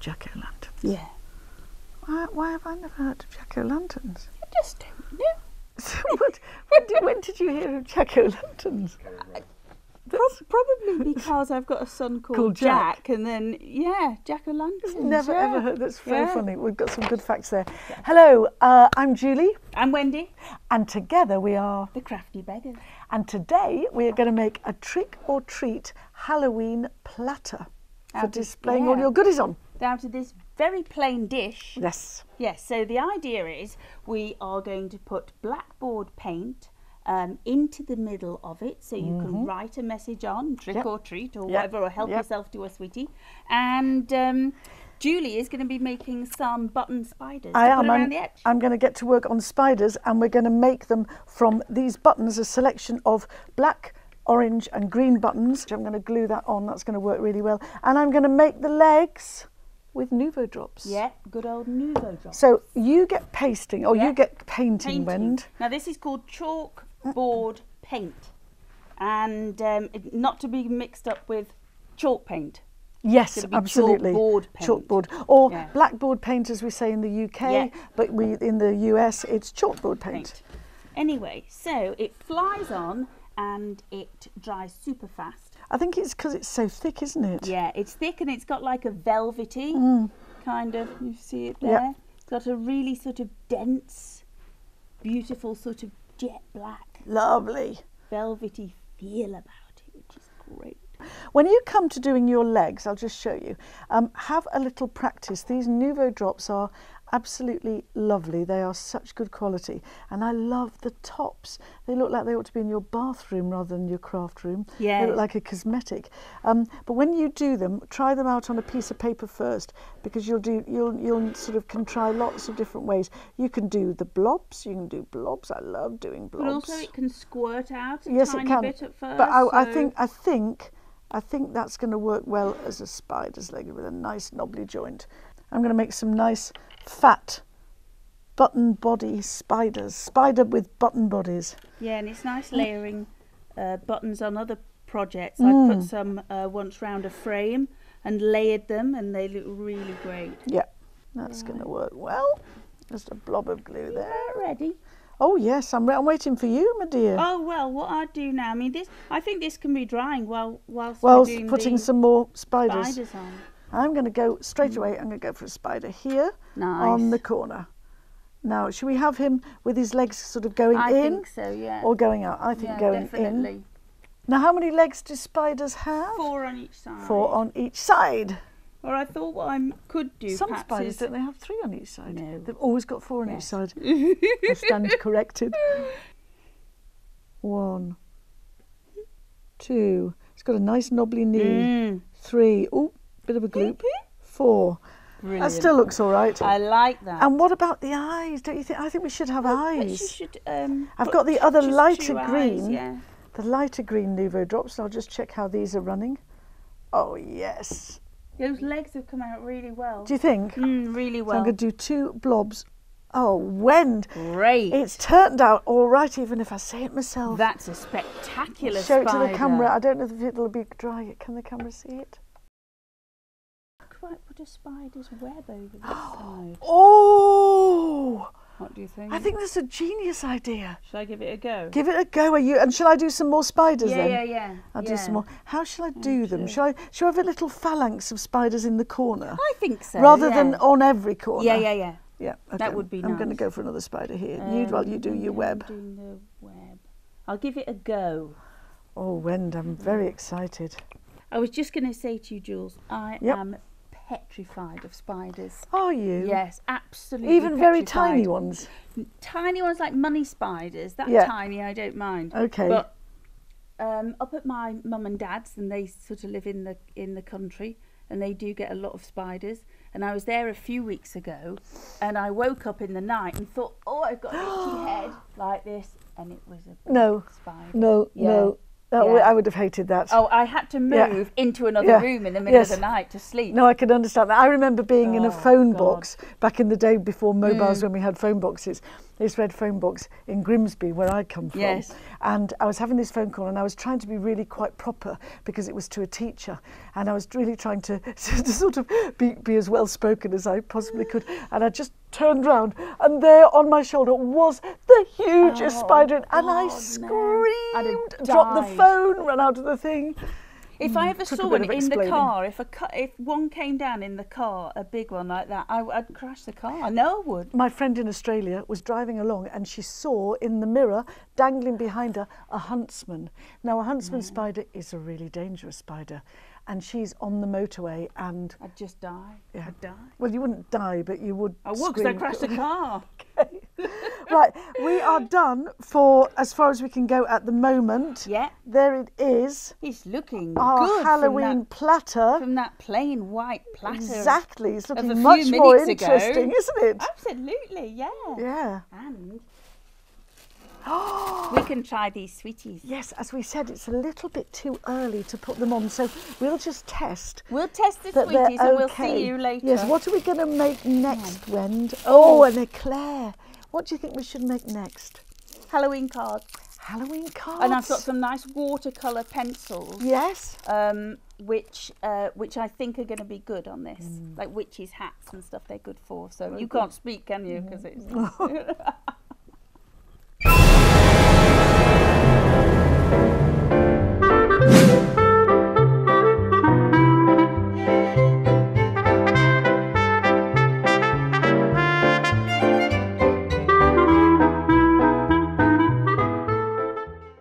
jack o' lanterns. Yeah. Why, why have I never heard of jack o' lanterns? I just don't know. So what, when, did, when did you hear of jack o' lanterns? Pro- probably because I've got a son called, Called Jack. Jack. and then yeah, Jack o' Lanterns. Never yeah. ever heard. That's very Yeah. funny. We've got some good facts there. Hello, uh, I'm Julie, I'm Wendy, and together we are. the crafty Beggars. And today we are going to make a trick or treat Halloween platter for of- displaying all yeah. your goodies on. Down to this very plain dish. Yes. Yes, so the idea is we are going to put blackboard paint um, into the middle of it so you can write a message on, trick Mm-hmm. Yep. or treat or Yep. whatever, or help Yep. yourself to a sweetie. And um, Julie is going to be making some button spiders I am. around I'm, the edge. I'm going to get to work on spiders, and we're going to make them from these buttons, a selection of black, orange, and green buttons. I'm going to glue that on. That's going to work really well. And I'm going to make the legs with Nuvo drops. Yeah, good old Nuvo drops. So you get pasting, or Yeah. you get painting, painting. Wend. Now this is called chalkboard paint, and um, not to be mixed up with chalk paint. Yes, absolutely. chalkboard paint. Chalkboard. Or Yeah. blackboard paint, as we say in the UK, Yeah. but we in the US it's chalkboard paint. paint. Anyway, so it flies on and it dries super fast. I think it's because it's so thick, isn't it? Yeah, it's thick and it's got like a velvety kind of. You see it there? It's got a really sort of dense, beautiful sort of jet black, Lovely. velvety feel about it, which is great. When you come to doing your legs, I'll just show you. Um, have a little practice. These Nuvo drops are absolutely lovely. They are such good quality, and I love the tops. They look like they ought to be in your bathroom rather than your craft room. they look like a cosmetic. Um, but when you do them, try them out on a piece of paper first, because you'll do you'll you'll sort of can try lots of different ways. You can do the blobs. You can do blobs. I love doing blobs. But also it can squirt out a yes, tiny it can. bit at first. but I, I think I think I think that's going to work well as a spider's leg with a nice knobbly joint. I'm going to make some nice fat button body spiders. Spider with button bodies. Yeah, and it's nice Mm. layering uh, buttons on other projects. I put some uh, once round a frame and layered them, and they look really great. Yeah, that's going to work well. Just a blob of glue there. They're ready. Oh yes, I'm, re- I'm waiting for you, my dear. Oh well, what I do now? I mean, this. I think this can be drying while whilst doing putting some more spiders. spiders on. I'm going to go straight away. I'm going to go for a spider here on the corner. Now, should we have him with his legs sort of going I in think so. Yeah. or going out? I think yeah, going definitely. in. Now, how many legs do spiders have? Four on each side. Four on each side. Or I thought what I could do. Some spiders don't they have three on each side? No. They've always got four on each side. I stand corrected. One, two. It's got a nice knobbly knee. Mm, Three. Oh, bit of a gloop. Four. brilliant. That still looks all right. I like that. And what about the eyes? Don't you think? I think we should have But eyes. you should, um, I've got the other lighter two eyes, green. yeah. The lighter green Nuvo drops. I'll just check how these are running. Oh yes. Those legs have come out really well. Do you think? Mm, really So well. I'm going to do two blobs. Oh, Wend. Great. It's turned out all right, even if I say it myself. That's a spectacular Show it to the camera. I don't know if it'll be dry. Can the camera see it? Quite put a spider's web over this side. Oh, What do you think? I think that's a genius idea. Shall I give it a go? Give it a go. Are you? And shall I do some more spiders yeah, then? yeah, yeah. yeah. I'll yeah. do some more. How shall I do them? Okay. Shall I? Shall I have a little phalanx of spiders in the corner, I think so. rather yeah. than on every corner? Yeah, yeah, yeah. yeah. That would be I'm going to go for another spider here. you, while you do Um, your web. Doing the web. I'll give it a go. Oh, Wend, I'm very excited. I was just going to say to you, Jules, I Yep. am petrified of spiders. Are you? Yes, absolutely. Even very tiny ones. Tiny ones like money spiders. That Yeah. tiny, I don't mind. Okay. But um, up at my mum and dad's, and they sort of live in the in the country, and they do get a lot of spiders. And I was there a few weeks ago, and I woke up in the night and thought, oh, I've got an itchy head like this, and it was a No, spider. no, Yeah. no. Oh, Yeah. I would have hated that. Oh, I had to Yeah. move into another Yeah. room in the middle Yes. of the night to sleep. No, I can understand that. I remember being in a Oh, phone God. box back in the day before mobiles Mm. when we had phone boxes. This red phone box in Grimsby, where I come from. Yes. And I was having this phone call and I was trying to be really quite proper because it was to a teacher. And I was really trying to, to sort of be, be as well spoken as I possibly could. And I just turned round and there on my shoulder was the hugest Oh, spider. And I God, have screamed, dropped the phone, ran out of the thing. If I ever Mm, a saw one in the car, if a if one came down in the car, a big one like that, I, would crash the car. I know I would. my friend in Australia was driving along and she saw in the mirror, dangling behind her, a huntsman. Now, a huntsman spider is a really dangerous spider, and she's on the motorway. And I'd just die. Yeah. I'd die. well, you wouldn't die, but you would. I would because I crashed the car. right, we are done for as far as we can go at the moment. Yeah, There it is, he's looking our good Halloween from platter. from that plain white platter. Exactly, it's looking much more minutes ago. interesting, isn't it? Absolutely, yeah. Yeah. And we can try these sweeties. Yes, as we said, it's a little bit too early to put them on, so we'll just test We'll test the that sweeties and we'll see you later. Yes, what are we going to make next, Wend? Oh, oh an eclair. What do you think we should make next? Halloween cards. Halloween cards. And I've got some nice watercolour pencils. Yes. um, which uh, which I think are going to be good on this, Mm. like witches' hats and stuff. They're good for. So you can't speak, can you? Because it's